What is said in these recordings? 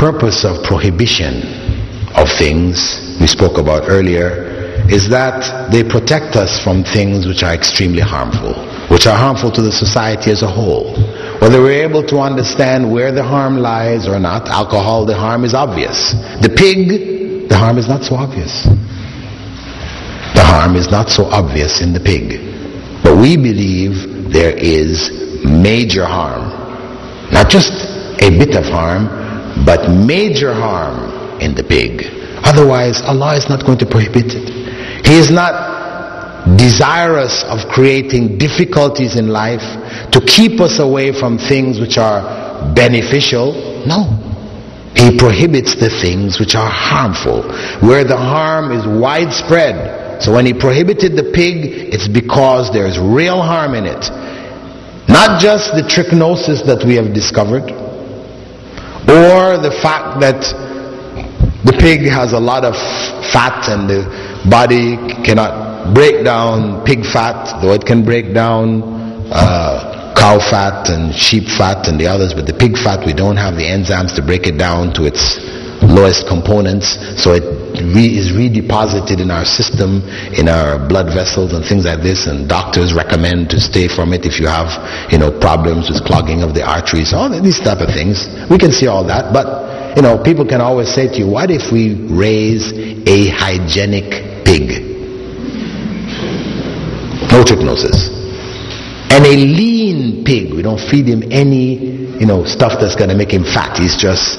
purpose of prohibition of things we spoke about earlier is that they protect us from things which are extremely harmful, which are harmful to the society as a whole. Whether we're able to understand where the harm lies or not, alcohol, the harm is obvious. The pig, the harm is not so obvious. The harm is not so obvious in the pig. But we believe there is major harm. Not just a bit of harm, but major harm in the pig. Otherwise, Allah is not going to prohibit it. He is not desirous of creating difficulties in life to keep us away from things which are beneficial. No. He prohibits the things which are harmful, where the harm is widespread. So when he prohibited the pig, it's because there's real harm in it. Not just the trichinosis that we have discovered, or the fact that the pig has a lot of fat and the body cannot break down pig fat, though it can break down uh, cow fat and sheep fat and the others, but the pig fat, we don't have the enzymes to break it down to its lowest components, so it re- is redeposited in our system, in our blood vessels and things like this, and doctors recommend to stay from it if you have, you know, problems with clogging of the arteries, all these type of things. We can see all that, but, you know, people can always say to you, what if we raise a hygienic pig? No trichinosis. And a lean pig, we don't feed him any, you know, stuff that's going to make him fat. He's just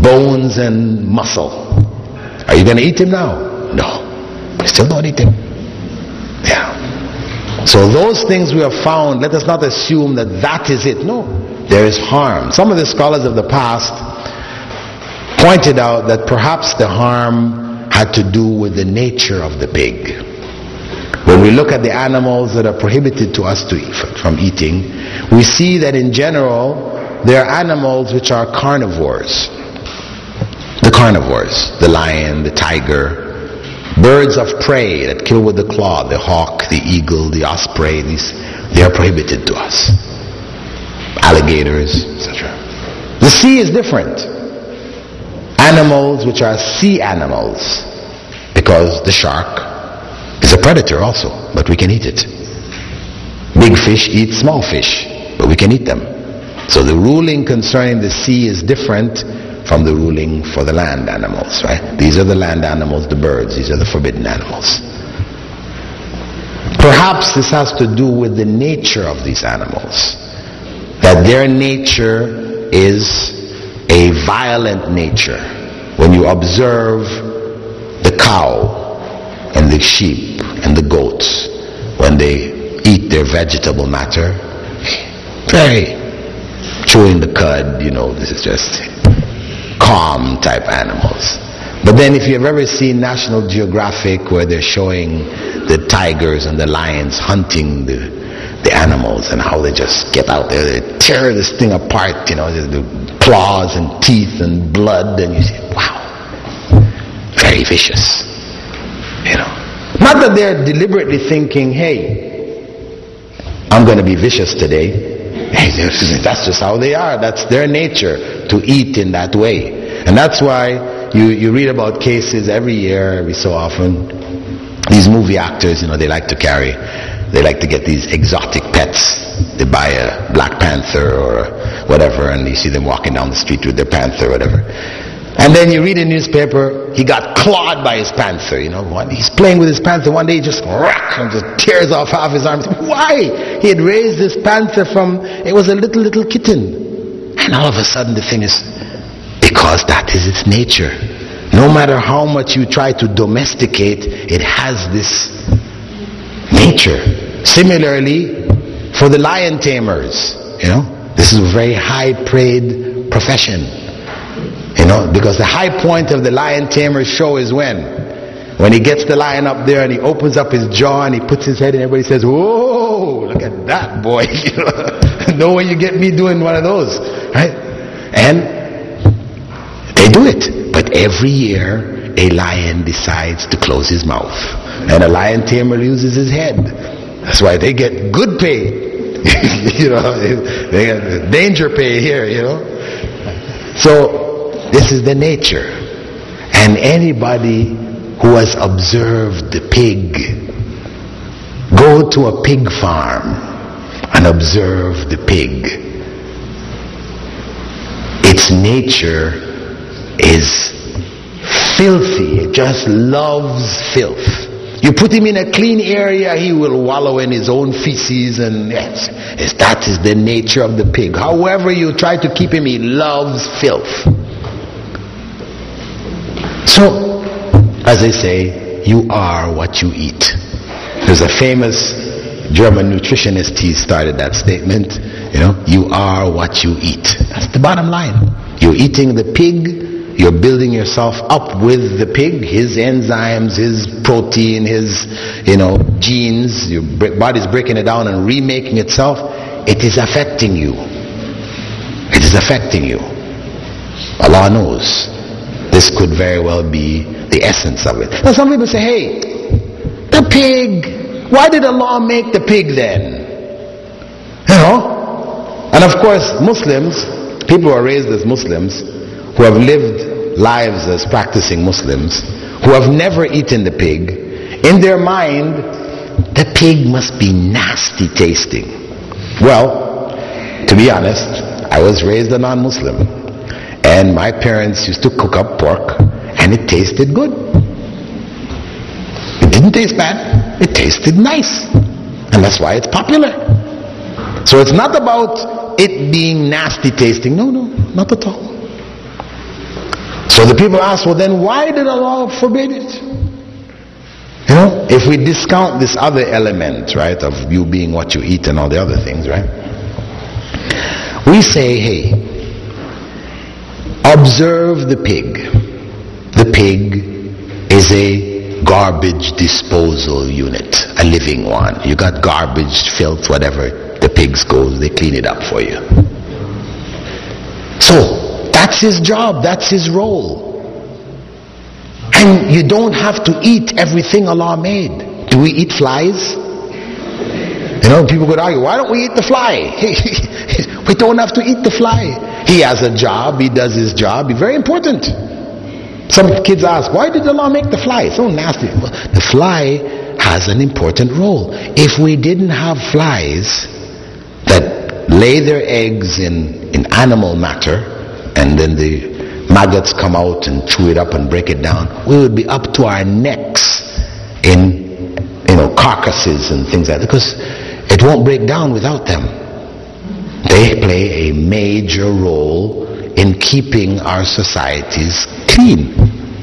bones and muscle. Are you going to eat him now? No. Still don't eat him. Yeah. So those things we have found, let us not assume that that is it. No. There is harm. Some of the scholars of the past pointed out that perhaps the harm had to do with the nature of the pig. When we look at the animals that are prohibited to us to eat, from eating, we see that in general, there are animals which are carnivores. Carnivores, the lion, the tiger, birds of prey that kill with the claw, the hawk, the eagle, the osprey, these, they are prohibited to us. Alligators, etc. The sea is different. Animals which are sea animals, because the shark is a predator also, but we can eat it. Big fish eat small fish, but we can eat them. So the ruling concerning the sea is different from the ruling for the land animals, right? These are the land animals, the birds, these are the forbidden animals. Perhaps this has to do with the nature of these animals. That their nature is a violent nature. When you observe the cow and the sheep and the goats, when they eat their vegetable matter, very chewing the cud, you know, this is just calm type animals. But then if you've ever seen National Geographic where they're showing the tigers and the lions hunting the, the animals and how they just get out there, they tear this thing apart, you know, the, the claws and teeth and blood, and you say, wow, very vicious. You know. Not that they're deliberately thinking, hey, I'm going to be vicious today. Hey, that's just how they are. That's their nature to eat in that way. And that's why you, you read about cases every year, every so often. These movie actors, you know, they like to carry, they like to get these exotic pets. They buy a Black Panther or whatever, and you see them walking down the street with their panther or whatever. And then you read the newspaper, he got clawed by his panther. You know, one, he's playing with his panther. One day he just whack, and just tears off half his arms. Why? He had raised this panther from, it was a little, little kitten. And all of a sudden the thing is, because that is its nature. No matter how much you try to domesticate, it has this nature. Similarly, for the lion tamers, you know, this is a very high paid profession. You know, because the high point of the lion tamer show is when? When he gets the lion up there and he opens up his jaw and he puts his head and everybody says, Whoa, look at that boy. no way you get me doing one of those. Right? And they do it. But every year a lion decides to close his mouth. And a lion tamer loses his head. That's why they get good pay. you know, they get danger pay here, you know. So This is the nature. And anybody who has observed the pig, go to a pig farm and observe the pig. Its nature is filthy. Just loves filth. You put him in a clean area, he will wallow in his own feces and yes, that is the nature of the pig. However you try to keep him, he loves filth. So, as they say, you are what you eat. There's a famous German nutritionist, he started that statement. You know, you are what you eat. That's the bottom line. You're eating the pig you're building yourself up with the pig, his enzymes, his protein, his, you know, genes. Your body's breaking it down and remaking itself. It is affecting you. It is affecting you. Allah knows. This could very well be the essence of it. Now some people say, hey, the pig, why did Allah make the pig then? You know? And of course, Muslims, people who are raised as Muslims, who have lived lives as practicing Muslims, who have never eaten the pig, in their mind, the pig must be nasty tasting. Well, to be honest, I was raised a non-Muslim. And my parents used to cook up pork and it tasted good. It didn't taste bad. It tasted nice. And that's why it's popular. So it's not about it being nasty tasting. No, no, not at all. So the people ask, well then why did Allah forbid it? You know, if we discount this other element, right, of you being what you eat and all the other things, right? We say, hey, observe the pig. The pig is a garbage disposal unit, a living one. You got garbage, filth, whatever the pigs goes, they clean it up for you. So, that's his job, that's his role. And you don't have to eat everything Allah made. Do we eat flies? You know, people could argue, why don't we eat the fly? we don't have to eat the fly. He has a job, he does his job, he's very important. Some kids ask, why did Allah make the fly? It's so nasty. The fly has an important role. If we didn't have flies that lay their eggs in, in animal matter, and then the maggots come out and chew it up and break it down, we would be up to our necks in you know carcasses and things like that because it won't break down without them. They play a major role in keeping our societies clean.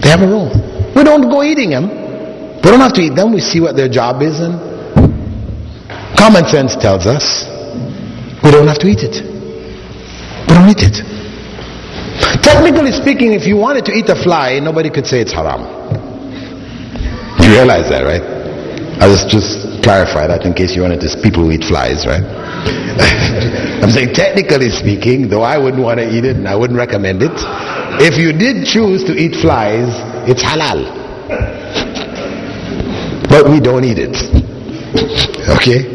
They have a role. We don't go eating them. We don't have to eat them. We see what their job is and common sense tells us we don't have to eat it. We don't eat it. Technically speaking, if you wanted to eat a fly, nobody could say it's haram. You realize that, right? I just just clarify that in case you wanted to people who eat flies, right? I'm saying technically speaking, though I wouldn't want to eat it and I wouldn't recommend it, if you did choose to eat flies, it's halal. But we don't eat it. Okay?